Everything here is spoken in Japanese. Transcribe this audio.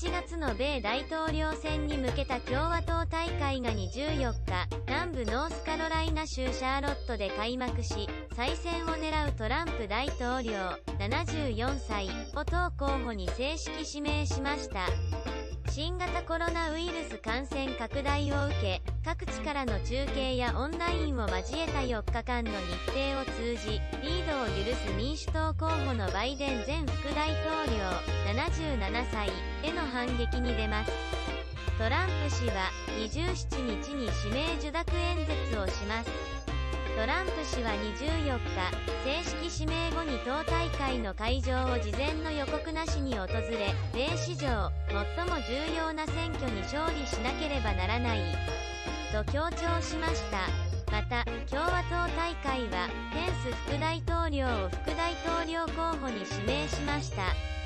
7月の米大統領選に向けた共和党大会が24日、南部ノースカロライナ州シャーロットで開幕し、再選を狙うトランプ大統領、74歳を党候補に正式指名しました。新型コロナウイルス感染拡大を受け、各地からの中継やオンラインを交えた4日間の日程を通じ、リードを許す民主党候補のバイデン前副大統領、77歳への反撃に出ます。トランプ氏は27日に指名受諾演説をします。トランプ氏は24日、正式指名後に党大会の会場を事前の予告なしに訪れ、米史上、最も重要な選挙に勝利しなければならない、と強調しました。また、共和党大会は、ペンス副大統領を副大統領候補に指名しました。